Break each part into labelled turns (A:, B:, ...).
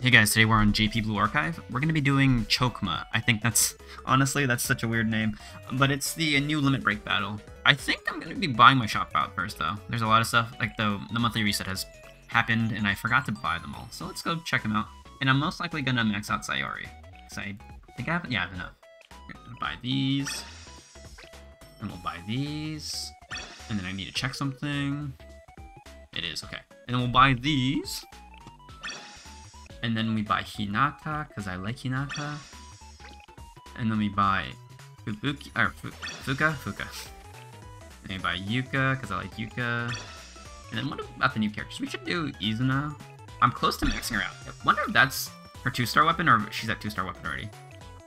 A: Hey guys, today we're on JP Blue Archive. We're going to be doing Chokmah. I think that's, honestly, that's such a weird name. But it's the new Limit Break battle. I think I'm going to be buying my shop out first, though. There's a lot of stuff, like the, the monthly reset has happened, and I forgot to buy them all. So let's go check them out. And I'm most likely going to max out Sayori. Because I think I have, yeah, I have enough. buy these. And we'll buy these. And then I need to check something. It is, okay. And then we'll buy these. And then we buy Hinata, because I like Hinata. And then we buy Fubuki, or Fuka? Fuka. And we buy Yuka, because I like Yuka. And then what about the new characters? We should do Izuna. I'm close to maxing her out. I wonder if that's her 2-star weapon, or she's at 2-star weapon already.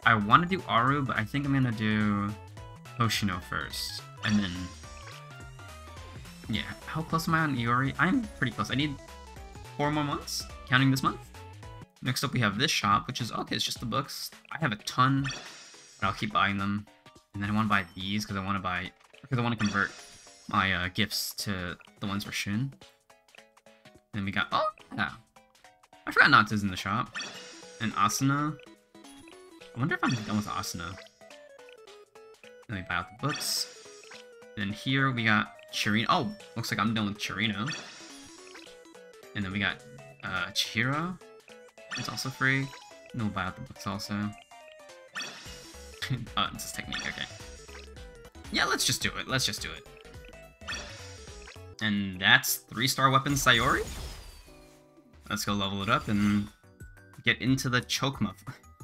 A: I want to do Aru, but I think I'm going to do Hoshino first. And then... Yeah, how close am I on Iori? I'm pretty close. I need four more months, counting this month. Next up we have this shop, which is, okay, it's just the books. I have a ton, but I'll keep buying them. And then I want to buy these because I want to buy, because I want to convert my uh, gifts to the ones for Shun. And then we got, oh, yeah. I forgot Natsu's in the shop. And Asuna. I wonder if I'm done with Asuna. Then we buy out the books. Then here we got Cherino. Oh, looks like I'm done with Cherino. And then we got uh, Chihiro. It's also free. No buy out the books also. oh, it's this technique, okay. Yeah, let's just do it. Let's just do it. And that's 3-star weapon Sayori? Let's go level it up and get into the Chokmah.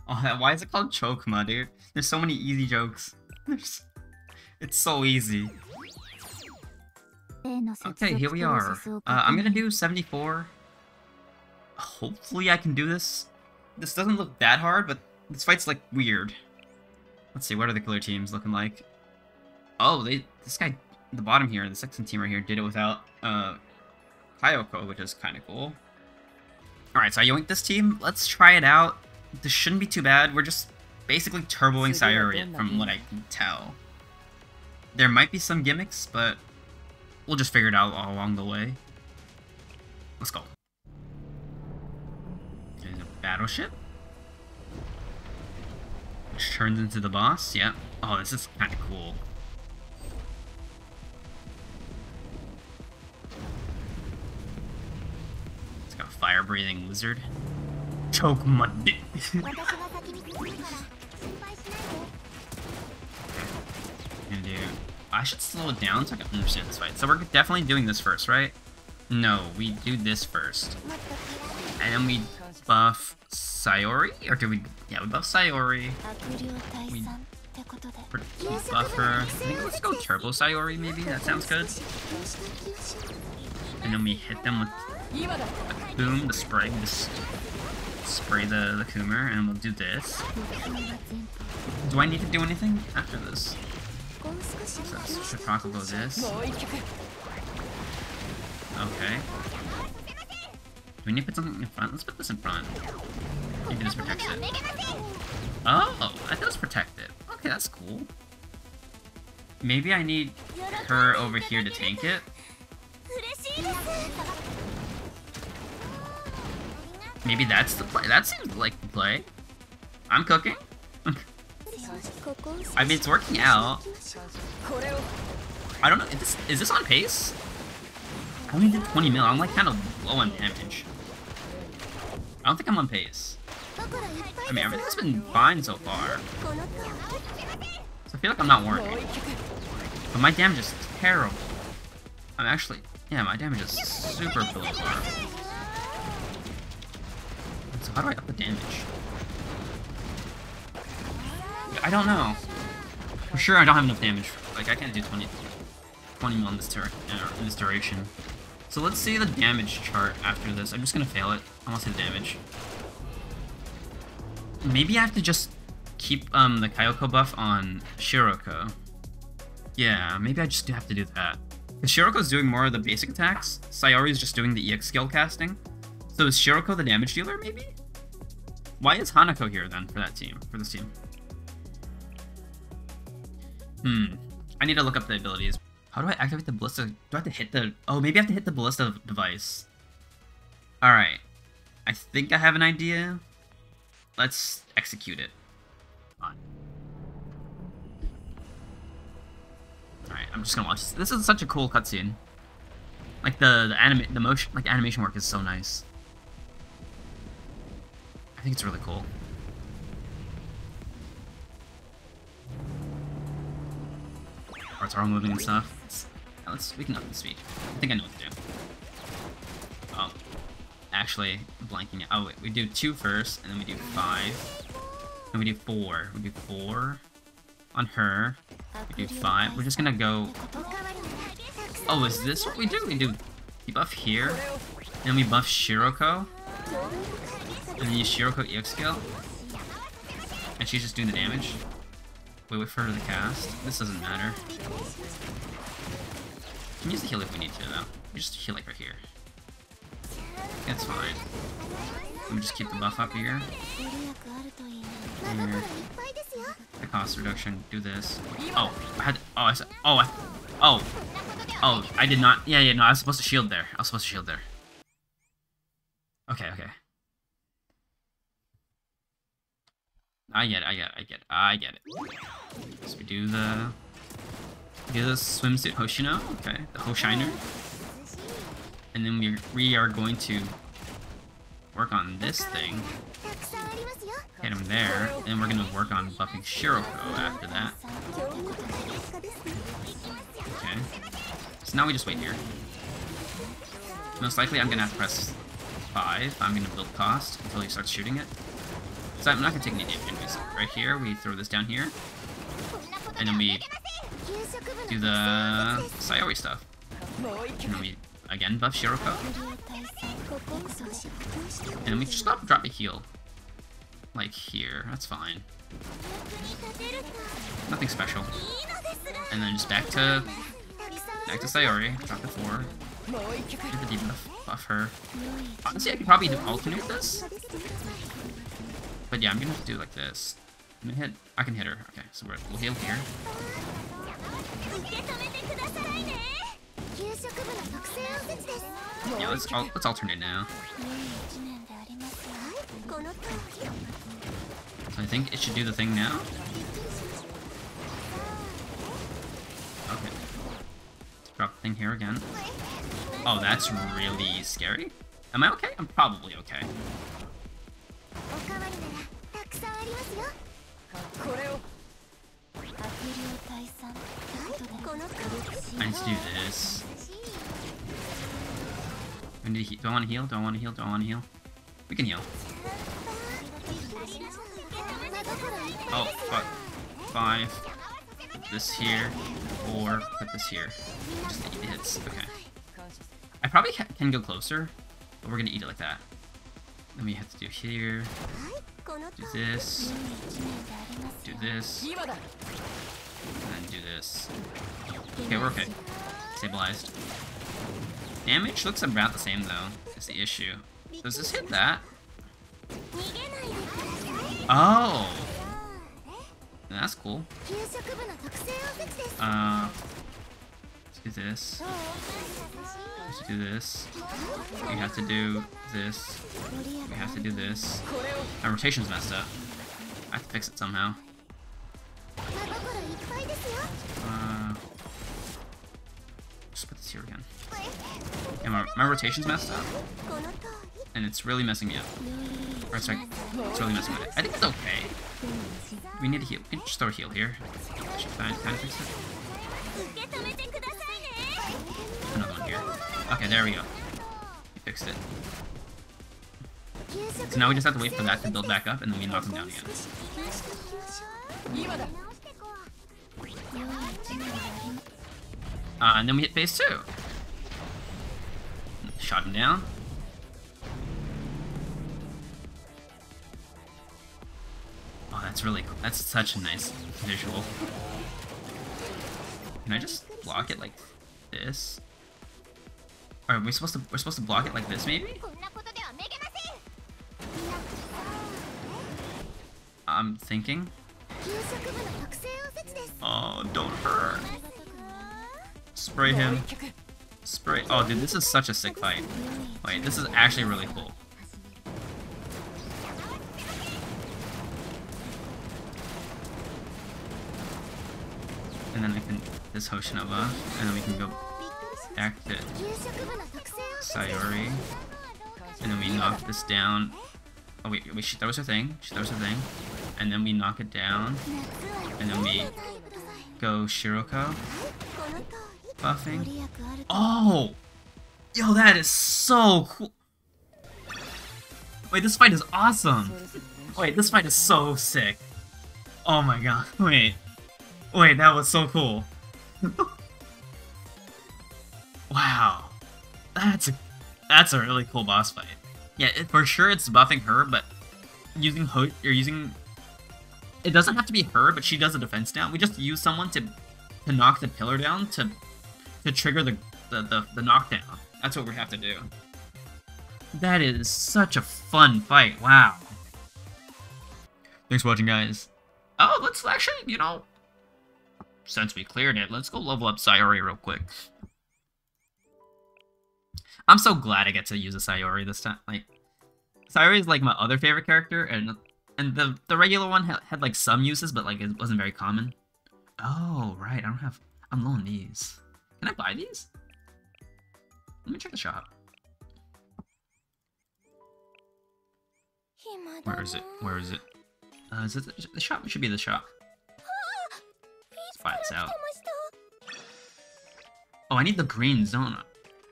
A: Oh, why is it called Chokmah, dude? There's so many easy jokes. There's... It's so easy. Okay, here we are. Uh, I'm gonna do 74 hopefully I can do this. This doesn't look that hard, but this fight's like weird. Let's see, what are the killer teams looking like? Oh, they this guy, the bottom here, the second team right here, did it without uh, Kayoko, which is kind of cool. Alright, so I yoinked this team. Let's try it out. This shouldn't be too bad. We're just basically turboing Sayori from what I can tell. There might be some gimmicks, but we'll just figure it out along the way. Let's go battleship. Which turns into the boss, yeah. Oh, this is kind of cool. It's got a fire-breathing lizard. Choke my dick. do... I should slow it down so I can understand this fight. So we're definitely doing this first, right? No, we do this first. And then we buff Sayori? Or do we... Yeah, we buff Sayori. We buff her. I think let's go Turbo Sayori, maybe? That sounds good. And then we hit them with the boom, the spray. Just spray the, the Coomer, and we'll do this. Do I need to do anything after this? So should probably go this. Okay we need to put something in front? Let's put this in front. Maybe this protects it. Oh, I it was protected. Okay, that's cool. Maybe I need her over here to tank it. Maybe that's the play. That seems like the play. I'm cooking. I mean, it's working out. I don't know. Is this, is this on pace? I only did 20 mil. I'm like kind of low on damage. I don't think I'm on pace. I mean, everything's been fine so far. So I feel like I'm not working. But my damage is terrible. I'm actually... Yeah, my damage is super par. So how do I up the damage? I don't know. For sure I don't have enough damage. Like, I can't do 20, 20 mil in this, uh, in this duration. So let's see the damage chart after this. I'm just gonna fail it. I want to see the damage. Maybe I have to just keep um, the Kayoko buff on Shiroko. Yeah, maybe I just have to do that. Because Shiroko's doing more of the basic attacks, Sayori's just doing the EX skill casting. So is Shiroko the damage dealer, maybe? Why is Hanako here, then, for that team, for this team? Hmm. I need to look up the abilities. How do I activate the ballista? Do I have to hit the... Oh, maybe I have to hit the ballista device. Alright. I think I have an idea. Let's execute it. Alright, I'm just gonna watch this. This is such a cool cutscene. Like the the anima the motion like the animation work is so nice. I think it's really cool. Parts are all moving and stuff. Let's, let's we can up the speed. I think I know what to do. Oh, actually blanking. it. Oh wait, we do two first, and then we do five, and we do four. We do four on her. We do five. We're just gonna go. Oh, is this what we do? We do we buff here, and then we buff Shiroko, and then use Shiroko EX skill, and she's just doing the damage. We wait for to cast. This doesn't matter. We can use the heal if we need to, though. We just heal like right here. It's fine. Let me just keep the buff up here. Here. The cost reduction. Do this. Oh, I had. Oh, I said. Oh, I. Oh. Oh, I did not. Yeah, yeah. No, I was supposed to shield there. I was supposed to shield there. Okay, okay. I get it, I get it, I get it, I get it. So we do the... Do the swimsuit Hoshino, okay, the Hoshiner. And then we, we are going to work on this thing. Get him there, and we're gonna work on buffing Shiroko after that. Okay. So now we just wait here. Most likely I'm gonna have to press 5. I'm gonna build cost until he starts shooting it. So I'm not gonna take any damage. Right here, we throw this down here. And then we do the Sayori stuff. And then we again buff Shiroko. And then we just stop drop a heal. Like here. That's fine. Nothing special. And then just back to back to Sayori. Drop the four. Do the debuff. Buff her. Honestly, I could probably do alternate this. But yeah, I'm gonna do like this. I'm gonna hit. I can hit her. Okay, so we're, we'll heal here. Yeah, let's let's alternate now. So I think it should do the thing now. Okay. Let's Drop the thing here again. Oh, that's really scary. Am I okay? I'm probably okay. I need do this. I need to. Do I want to heal? Do I want to heal? Do I want to heal? We can heal. Oh, fuck. Five. This here. Four. Put this here. Just eat the hits. Okay. I probably can go closer, but we're gonna eat it like that. Then we have to do here. Do this. Do this. And do this. Okay, we're okay. Stabilized. Damage looks about the same though, is the issue. Does this hit that? Oh! That's cool. Uh, do this. Let's do this. We have to do this. We have to do this. My rotation's messed up. I have to fix it somehow. Uh, just put this here again. Yeah, my, my rotation's messed up. And it's really messing me up. Or sorry, it's really messing me up. I think it's okay. We need to heal. We can just throw a heal here. Should kind of fix it. Another one here. Okay, there we go. Fixed it. So now we just have to wait for that to build back up, and then we knock him down again. Uh, and then we hit phase two. Shot him down. Oh, that's really cool. That's such a nice visual. Can I just block it like this? Oh, Are we supposed to we're supposed to block it like this maybe? I'm thinking. Oh, don't hurt. Spray him. Spray. Oh, dude, this is such a sick fight. Wait, this is actually really cool. And then I can this Hoshinova, and then we can go to Sayori. And then we knock this down. Oh wait, wait, she throws her thing. She throws her thing. And then we knock it down. And then we go Shiroko. Buffing. Oh! Yo, that is so cool. Wait, this fight is awesome. Wait, this fight is so sick. Oh my god. Wait. Wait, that was so cool. wow. That's a that's a really cool boss fight. Yeah, it, for sure it's buffing her, but using you're using it doesn't have to be her, but she does a defense down. We just use someone to to knock the pillar down to to trigger the the, the, the knockdown. That's what we have to do. That is such a fun fight. Wow. Thanks for watching, guys. Oh, let's actually, you know, since we cleared it, let's go level up Sayori real quick. I'm so glad I get to use a Sayori this time. Like, Sayori is like my other favorite character, and and the the regular one had, had like some uses, but like it wasn't very common. Oh, right, I don't have... I'm low on these. Can I buy these? Let me check the shop. Where is it? Where is it? Uh, is it the, the shop? It should be the shop. Let's buy this out. Oh, I need the greens, don't I?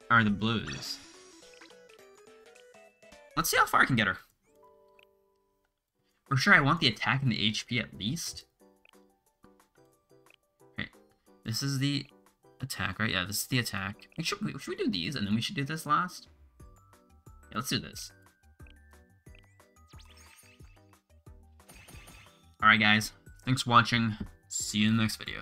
A: Or the blues. Let's see how far I can get her. For sure, I want the attack and the HP at least. Okay, this is the attack, right? Yeah, this is the attack. Should we, should we do these and then we should do this last? Yeah, let's do this. Alright guys, thanks for watching. See you in the next video.